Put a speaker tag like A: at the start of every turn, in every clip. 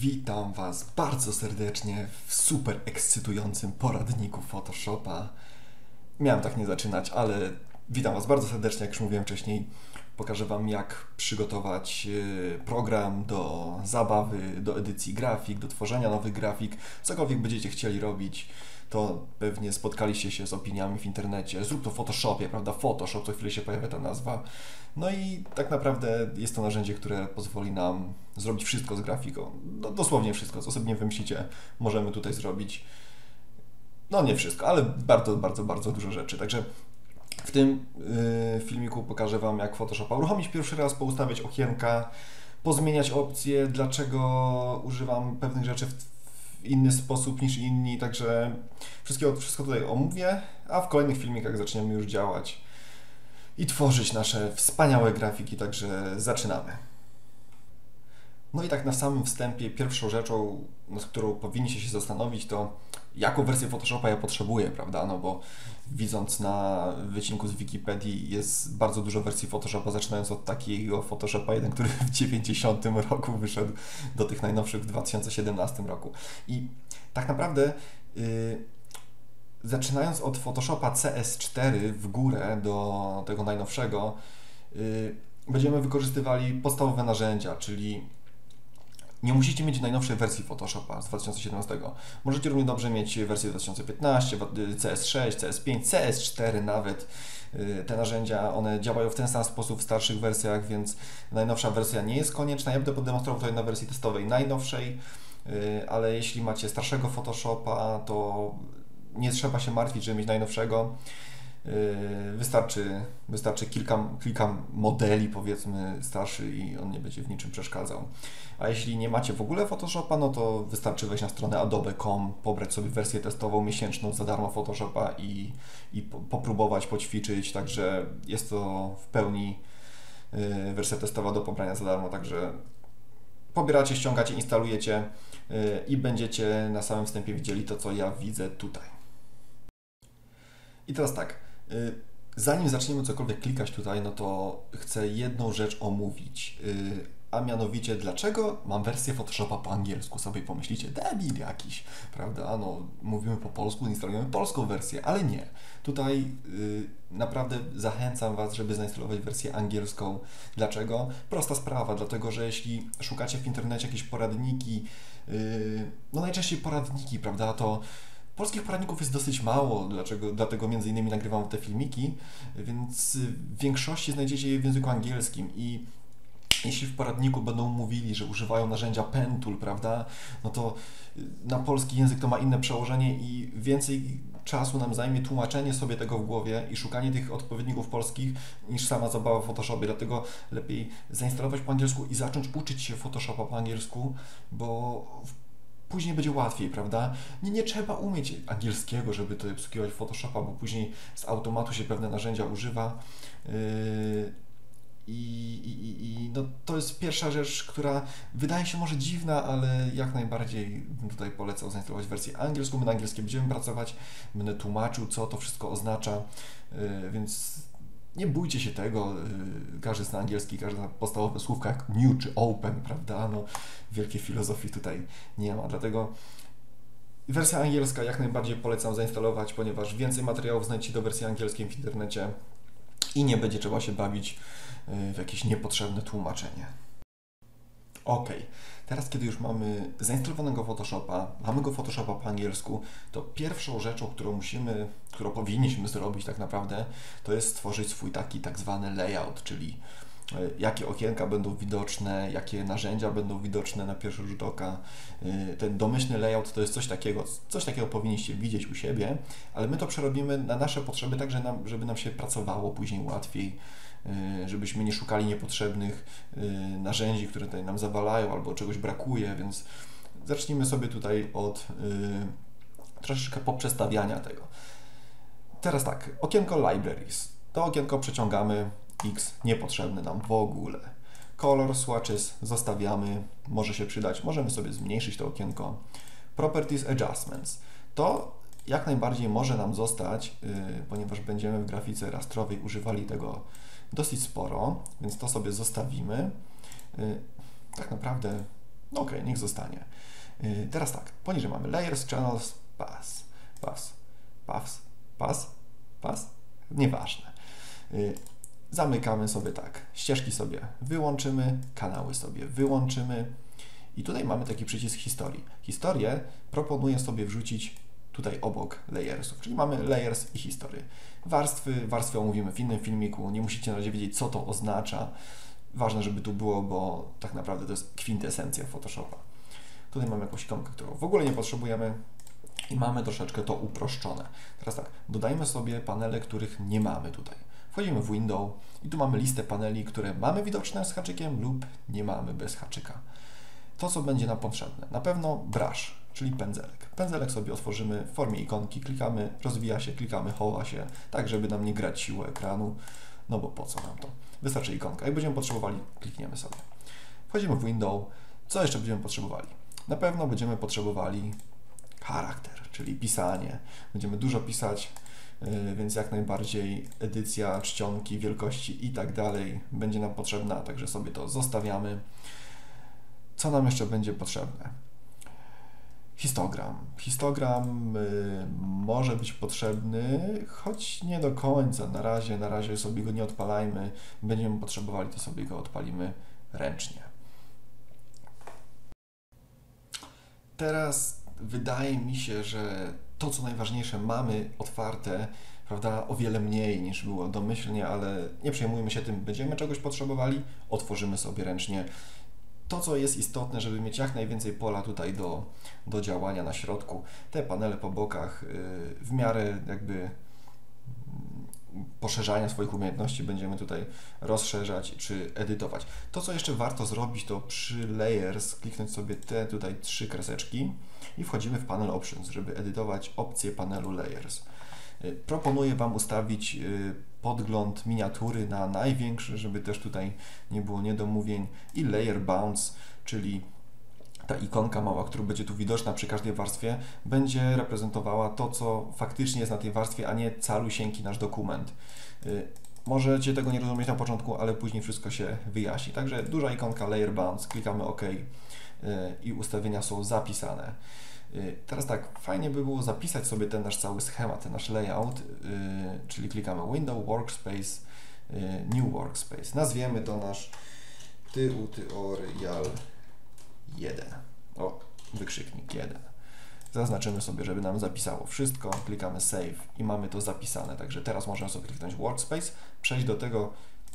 A: Witam Was bardzo serdecznie w super ekscytującym poradniku Photoshopa. Miałem tak nie zaczynać, ale witam Was bardzo serdecznie, jak już mówiłem wcześniej. Pokażę Wam, jak przygotować e, program do zabawy, do edycji grafik, do tworzenia nowych grafik, cokolwiek będziecie chcieli robić to pewnie spotkaliście się z opiniami w internecie. Zrób to w Photoshopie, prawda? Photoshop, co chwilę się pojawia ta nazwa. No i tak naprawdę jest to narzędzie, które pozwoli nam zrobić wszystko z grafiką. No, dosłownie wszystko, co sobie nie wymyślicie, możemy tutaj zrobić. No nie wszystko, ale bardzo, bardzo, bardzo dużo rzeczy. Także w tym yy, filmiku pokażę Wam, jak Photoshopa uruchomić pierwszy raz, poustawiać okienka, pozmieniać opcje, dlaczego używam pewnych rzeczy w inny sposób niż inni, także wszystkiego, wszystko tutaj omówię, a w kolejnych filmikach zaczniemy już działać i tworzyć nasze wspaniałe grafiki, także zaczynamy. No i tak na samym wstępie pierwszą rzeczą, nad którą powinniście się zastanowić, to jaką wersję Photoshopa ja potrzebuję, prawda? No bo widząc na wycinku z Wikipedii jest bardzo dużo wersji Photoshopa, zaczynając od takiego Photoshopa 1, który w 90 roku wyszedł do tych najnowszych w 2017 roku. I tak naprawdę yy, zaczynając od Photoshopa CS4 w górę do tego najnowszego, yy, będziemy wykorzystywali podstawowe narzędzia, czyli nie musicie mieć najnowszej wersji Photoshopa z 2017. Możecie równie dobrze mieć wersję 2015, CS6, CS5, CS4 nawet. Y, te narzędzia, one działają w ten sam sposób w starszych wersjach, więc najnowsza wersja nie jest konieczna. Ja będę podemonstrował to na wersji testowej najnowszej, y, ale jeśli macie starszego Photoshopa, to nie trzeba się martwić, żeby mieć najnowszego. Yy, wystarczy, wystarczy kilka, kilka modeli, powiedzmy, starszy i on nie będzie w niczym przeszkadzał. A jeśli nie macie w ogóle Photoshopa, no to wystarczy wejść na stronę adobe.com, pobrać sobie wersję testową miesięczną za darmo Photoshopa i, i popróbować, poćwiczyć. Także jest to w pełni yy, wersja testowa do pobrania za darmo. Także pobieracie, ściągacie, instalujecie yy, i będziecie na samym wstępie widzieli to, co ja widzę tutaj. I teraz tak, zanim zaczniemy cokolwiek klikać tutaj, no to chcę jedną rzecz omówić, y, a mianowicie dlaczego mam wersję Photoshopa po angielsku, sobie pomyślicie, debil jakiś, prawda, no mówimy po polsku, instalujemy polską wersję, ale nie. Tutaj yy, naprawdę zachęcam Was, żeby zainstalować wersję angielską. Dlaczego? Prosta sprawa, dlatego że jeśli szukacie w internecie jakieś poradniki, yy, no najczęściej poradniki, prawda, to Polskich poradników jest dosyć mało, dlaczego, dlatego między innymi nagrywam te filmiki, więc w większości znajdziecie je w języku angielskim i jeśli w poradniku będą mówili, że używają narzędzia Pentool, prawda, no to na polski język to ma inne przełożenie i więcej czasu nam zajmie tłumaczenie sobie tego w głowie i szukanie tych odpowiedników polskich niż sama zabawa w Photoshopie. Dlatego lepiej zainstalować po angielsku i zacząć uczyć się Photoshopa po angielsku, bo w później będzie łatwiej, prawda? Nie, nie trzeba umieć angielskiego, żeby to obsługiwać Photoshopa, bo później z automatu się pewne narzędzia używa. Yy, I, i, I, no, to jest pierwsza rzecz, która wydaje się może dziwna, ale jak najbardziej bym tutaj polecał zainstalować wersję angielską. My na angielskie będziemy pracować, będę tłumaczył, co to wszystko oznacza, yy, więc nie bójcie się tego, y, każdy zna angielski, każdy zna podstawowe słówka jak new czy open, prawda? No, wielkiej filozofii tutaj nie ma, dlatego wersja angielska jak najbardziej polecam zainstalować, ponieważ więcej materiałów znajdziecie do wersji angielskiej w internecie i nie będzie trzeba się bawić y, w jakieś niepotrzebne tłumaczenie. Ok, teraz kiedy już mamy zainstalowanego Photoshopa, mamy go Photoshopa po angielsku, to pierwszą rzeczą, którą musimy, którą powinniśmy zrobić tak naprawdę, to jest stworzyć swój taki tak zwany layout, czyli e, jakie okienka będą widoczne, jakie narzędzia będą widoczne na pierwszy rzut oka. E, ten domyślny layout to jest coś takiego, coś takiego powinniście widzieć u siebie, ale my to przerobimy na nasze potrzeby, tak żeby nam się pracowało później łatwiej żebyśmy nie szukali niepotrzebnych y, narzędzi, które tutaj nam zawalają albo czegoś brakuje, więc zacznijmy sobie tutaj od y, troszeczkę poprzestawiania tego. Teraz tak, okienko Libraries. To okienko przeciągamy, X niepotrzebny nam w ogóle. Color swatches zostawiamy, może się przydać, możemy sobie zmniejszyć to okienko. Properties Adjustments. To jak najbardziej może nam zostać, yy, ponieważ będziemy w grafice rastrowej używali tego dosyć sporo, więc to sobie zostawimy. Y, tak naprawdę No ok, niech zostanie. Yy, teraz tak, poniżej mamy layers, channels, pass, pass, pass, pass, pass, nieważne. Yy, zamykamy sobie tak, ścieżki sobie wyłączymy, kanały sobie wyłączymy i tutaj mamy taki przycisk historii. Historię proponuję sobie wrzucić tutaj obok layersów, czyli mamy layers i historię. Warstwy, warstwy omówimy w innym filmiku, nie musicie na razie wiedzieć, co to oznacza. Ważne, żeby tu było, bo tak naprawdę to jest kwintesencja Photoshopa. Tutaj mamy jakąś ikonkę, którą w ogóle nie potrzebujemy i mamy troszeczkę to uproszczone. Teraz tak, dodajmy sobie panele, których nie mamy tutaj. Wchodzimy w Window i tu mamy listę paneli, które mamy widoczne z haczykiem lub nie mamy bez haczyka. To, co będzie nam potrzebne, na pewno brush, czyli pędzelek. Pędzelek sobie otworzymy w formie ikonki, klikamy, rozwija się, klikamy, chowa się, tak żeby nam nie grać siłę ekranu, no bo po co nam to? Wystarczy ikonka. Jak będziemy potrzebowali, klikniemy sobie. Wchodzimy w Window. Co jeszcze będziemy potrzebowali? Na pewno będziemy potrzebowali charakter, czyli pisanie. Będziemy dużo pisać, yy, więc jak najbardziej edycja, czcionki, wielkości i tak dalej będzie nam potrzebna, także sobie to zostawiamy. Co nam jeszcze będzie potrzebne? Histogram. Histogram y, może być potrzebny, choć nie do końca. Na razie, na razie sobie go nie odpalajmy. Będziemy potrzebowali, to sobie go odpalimy ręcznie. Teraz wydaje mi się, że to, co najważniejsze, mamy otwarte, prawda, o wiele mniej niż było domyślnie, ale nie przejmujmy się tym, będziemy czegoś potrzebowali, otworzymy sobie ręcznie to, co jest istotne, żeby mieć jak najwięcej pola tutaj do, do działania na środku, te panele po bokach y, w miarę jakby mm, poszerzania swoich umiejętności będziemy tutaj rozszerzać czy edytować. To, co jeszcze warto zrobić, to przy Layers kliknąć sobie te tutaj trzy kreseczki i wchodzimy w Panel Options, żeby edytować opcję panelu Layers. Y, proponuję Wam ustawić y, podgląd miniatury na największy, żeby też tutaj nie było niedomówień i layer bounce, czyli ta ikonka mała, która będzie tu widoczna przy każdej warstwie, będzie reprezentowała to, co faktycznie jest na tej warstwie, a nie calusieńki nasz dokument. Y, możecie tego nie rozumieć na początku, ale później wszystko się wyjaśni. Także duża ikonka Layer Bounce, klikamy OK i ustawienia są zapisane. Y, teraz tak, fajnie by było zapisać sobie ten nasz cały schemat, ten nasz layout, y, czyli klikamy Window, Workspace, y, New Workspace. Nazwiemy to nasz tutorial 1. O, wykrzyknik 1. Zaznaczymy sobie, żeby nam zapisało wszystko, klikamy Save i mamy to zapisane. Także teraz możemy sobie kliknąć Workspace, przejść do tego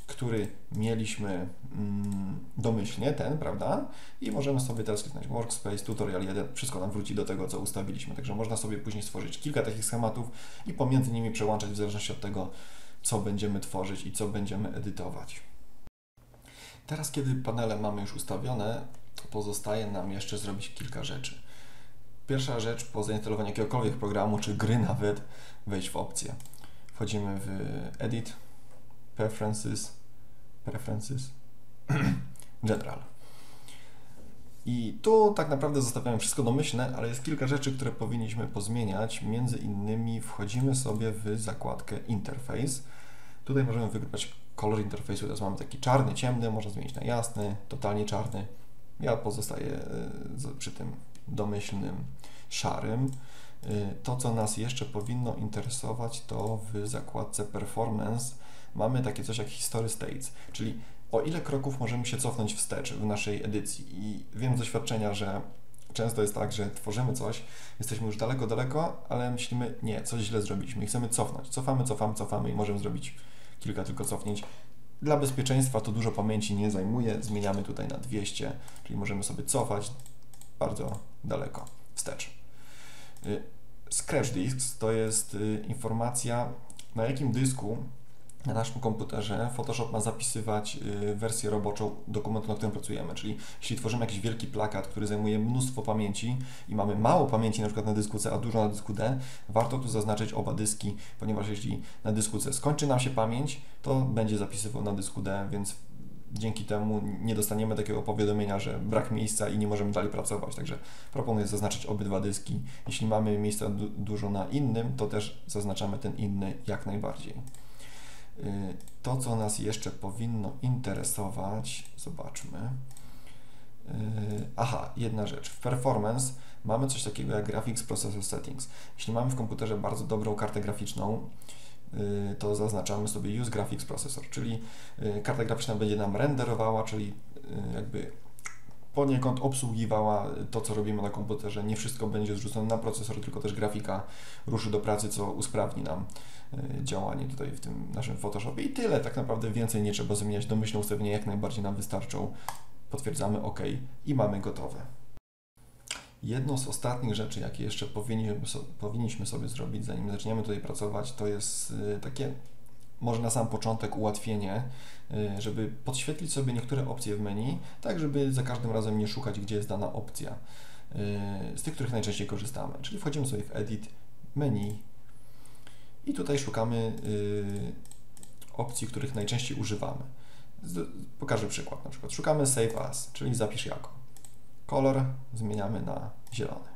A: który mieliśmy mm, domyślnie, ten, prawda? I możemy sobie teraz kliknąć Workspace, Tutorial 1, wszystko nam wróci do tego, co ustawiliśmy. Także można sobie później stworzyć kilka takich schematów i pomiędzy nimi przełączać w zależności od tego, co będziemy tworzyć i co będziemy edytować. Teraz, kiedy panele mamy już ustawione, pozostaje nam jeszcze zrobić kilka rzeczy. Pierwsza rzecz, po zainstalowaniu jakiegokolwiek programu, czy gry nawet, wejść w opcję. Wchodzimy w Edit, Preferences, Preferences, General. I tu tak naprawdę zostawiamy wszystko domyślne, ale jest kilka rzeczy, które powinniśmy pozmieniać. Między innymi wchodzimy sobie w zakładkę Interface. Tutaj możemy wybrać kolor interfejsu, teraz mamy taki czarny, ciemny, można zmienić na jasny, totalnie czarny. Ja pozostaję e, przy tym domyślnym szarym. E, to, co nas jeszcze powinno interesować, to w zakładce Performance mamy takie coś jak History States, czyli o ile kroków możemy się cofnąć wstecz w naszej edycji. I wiem z doświadczenia, że często jest tak, że tworzymy coś, jesteśmy już daleko, daleko, ale myślimy, nie, coś źle zrobiliśmy i chcemy cofnąć. Cofamy, cofamy, cofamy i możemy zrobić kilka tylko cofnięć. Dla bezpieczeństwa to dużo pamięci nie zajmuje, zmieniamy tutaj na 200, czyli możemy sobie cofać bardzo daleko wstecz. Y, Scratch Disks to jest y, informacja, na jakim dysku na naszym komputerze Photoshop ma zapisywać y, wersję roboczą dokumentu, na którym pracujemy. Czyli jeśli tworzymy jakiś wielki plakat, który zajmuje mnóstwo pamięci i mamy mało pamięci na przykład na dysku C, a dużo na dysku D, warto tu zaznaczyć oba dyski, ponieważ jeśli na dysku C skończy nam się pamięć, to będzie zapisywał na dysku D, więc dzięki temu nie dostaniemy takiego powiadomienia, że brak miejsca i nie możemy dalej pracować. Także proponuję zaznaczyć obydwa dyski. Jeśli mamy miejsca du dużo na innym, to też zaznaczamy ten inny jak najbardziej. Y, to, co nas jeszcze powinno interesować, zobaczmy. aha, jedna rzecz. W performance mamy coś takiego jak Graphics Processor Settings. Jeśli mamy w komputerze bardzo dobrą kartę graficzną, y, to zaznaczamy sobie Use Graphics Processor, czyli y, karta graficzna będzie nam renderowała, czyli y, jakby poniekąd obsługiwała to, co robimy na komputerze. Nie wszystko będzie zrzucone na procesor, tylko też grafika ruszy do pracy, co usprawni nam działanie tutaj w tym naszym Photoshopie. I tyle, tak naprawdę więcej nie trzeba zmieniać. Domyślne ustawienia jak najbardziej nam wystarczą. Potwierdzamy OK i mamy gotowe. Jedną z ostatnich rzeczy, jakie jeszcze powinniśmy sobie zrobić, zanim zaczniemy tutaj pracować, to jest y, takie, może na sam początek ułatwienie, y, żeby podświetlić sobie niektóre opcje w menu, tak żeby za każdym razem nie szukać, gdzie jest dana opcja, y, z tych, których najczęściej korzystamy. Czyli wchodzimy sobie w Edit, menu i tutaj szukamy opcji, których najczęściej używamy. Pokażę przykład. Na przykład szukamy Save As, czyli zapisz jako. Kolor zmieniamy na zielony.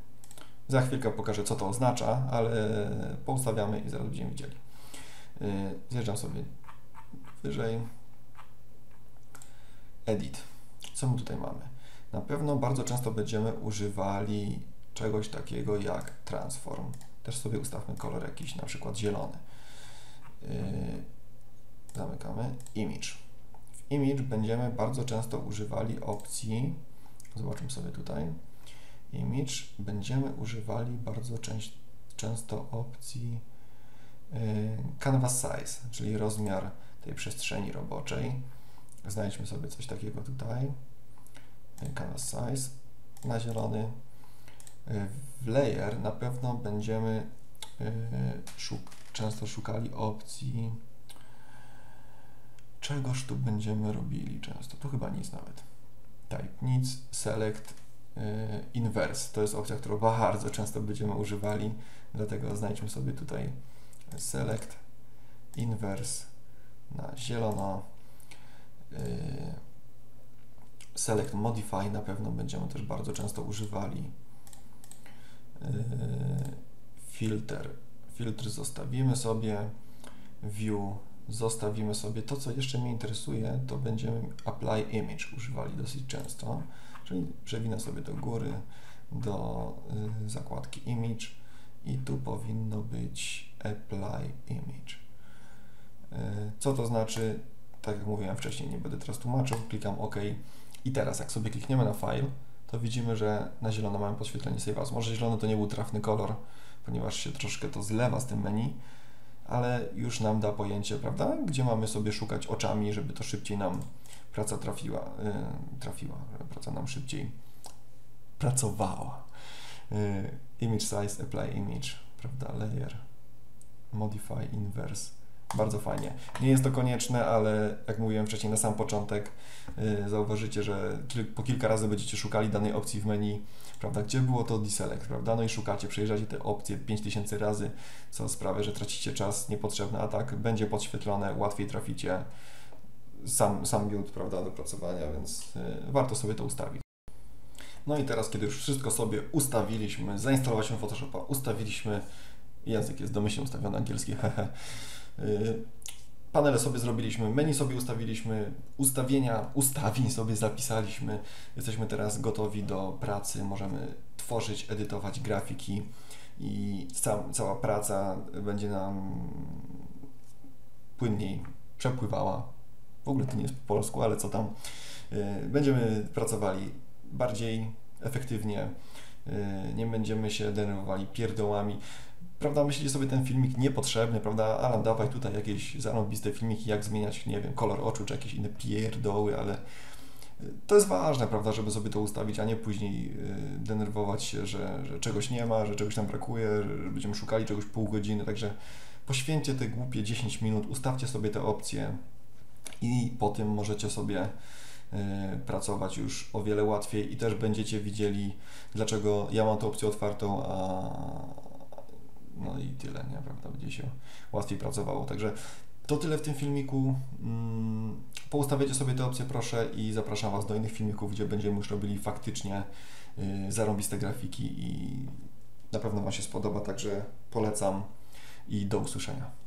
A: Za chwilkę pokażę, co to oznacza, ale poustawiamy i zaraz będziemy widzieli. Y, zjeżdżam sobie wyżej. Edit. Co my tutaj mamy? Na pewno bardzo często będziemy używali czegoś takiego jak transform. Też sobie ustawmy kolor jakiś, na przykład zielony. Y, zamykamy. Image. W image będziemy bardzo często używali opcji Zobaczmy sobie tutaj. Image. Będziemy używali bardzo często opcji canvas size, czyli rozmiar tej przestrzeni roboczej. Znajdźmy sobie coś takiego tutaj. Yy, canvas size na zielony. Yy, w layer na pewno będziemy szuk często szukali opcji czegoż tu będziemy robili często. Tu chyba nic nawet type needs select y, inverse. To jest opcja, którą bardzo często będziemy używali, dlatego znajdźmy sobie tutaj select inverse na zielono. Y, select modify na pewno będziemy też bardzo często używali. Y, filter. Filtr zostawimy sobie. View zostawimy sobie to, co jeszcze mnie interesuje, to będziemy apply image używali dosyć często, czyli przewinę sobie do góry do y, zakładki image i tu powinno być apply image. Y, co to znaczy? Tak jak mówiłem wcześniej, nie będę teraz tłumaczył, klikam OK i teraz jak sobie klikniemy na file, to widzimy, że na zielono mamy podświetlenie Save As. Może zielony to nie był trafny kolor, ponieważ się troszkę to zlewa z tym menu, ale już nam da pojęcie, prawda, gdzie mamy sobie szukać oczami, żeby to szybciej nam praca trafiła, yy, trafiła, żeby praca nam szybciej pracowała. Yy, image size, apply image, prawda, layer, modify, inverse. Bardzo fajnie. Nie jest to konieczne, ale jak mówiłem wcześniej, na sam początek yy, zauważycie, że po kilka razy będziecie szukali danej opcji w menu, prawda? Gdzie było to deselect, prawda? No i szukacie, przejeżdżacie te opcje 5000 razy, co sprawia, że tracicie czas niepotrzebny, a tak będzie podświetlone, łatwiej traficie sam, sam build, prawda, do pracowania, więc y, warto sobie to ustawić. No i teraz, kiedy już wszystko sobie ustawiliśmy, zainstalowaliśmy Photoshopa, ustawiliśmy, język jest domyślnie ustawiony, angielski, hehe, y, Panele sobie zrobiliśmy, menu sobie ustawiliśmy, ustawienia, ustawień sobie zapisaliśmy. Jesteśmy teraz gotowi do pracy, możemy tworzyć, edytować grafiki i cała praca będzie nam płynniej przepływała. W ogóle to nie jest po polsku, ale co tam. Y, będziemy pracowali bardziej efektywnie, y, nie będziemy się denerwowali pierdołami prawda, myślicie sobie ten filmik niepotrzebny, prawda, Alan, dawaj tutaj jakieś zarąbiste filmiki, jak zmieniać, nie wiem, kolor oczu, czy jakieś inne pierdoły, ale y, to jest ważne, prawda, żeby sobie to ustawić, a nie później y, denerwować się, że, że czegoś nie ma, że czegoś tam brakuje, że będziemy szukali czegoś pół godziny, także poświęćcie te głupie 10 minut, ustawcie sobie te opcje i po tym możecie sobie y, pracować już o wiele łatwiej i też będziecie widzieli, dlaczego ja mam tę opcję otwartą, a, no i tyle, nie? Prawda? Będzie się łatwiej pracowało. Także to tyle w tym filmiku. Mm, poustawiajcie sobie te opcje proszę i zapraszam Was do innych filmików, gdzie będziemy już robili faktycznie y, zarąbiste grafiki i na pewno Wam się spodoba, także polecam i do usłyszenia.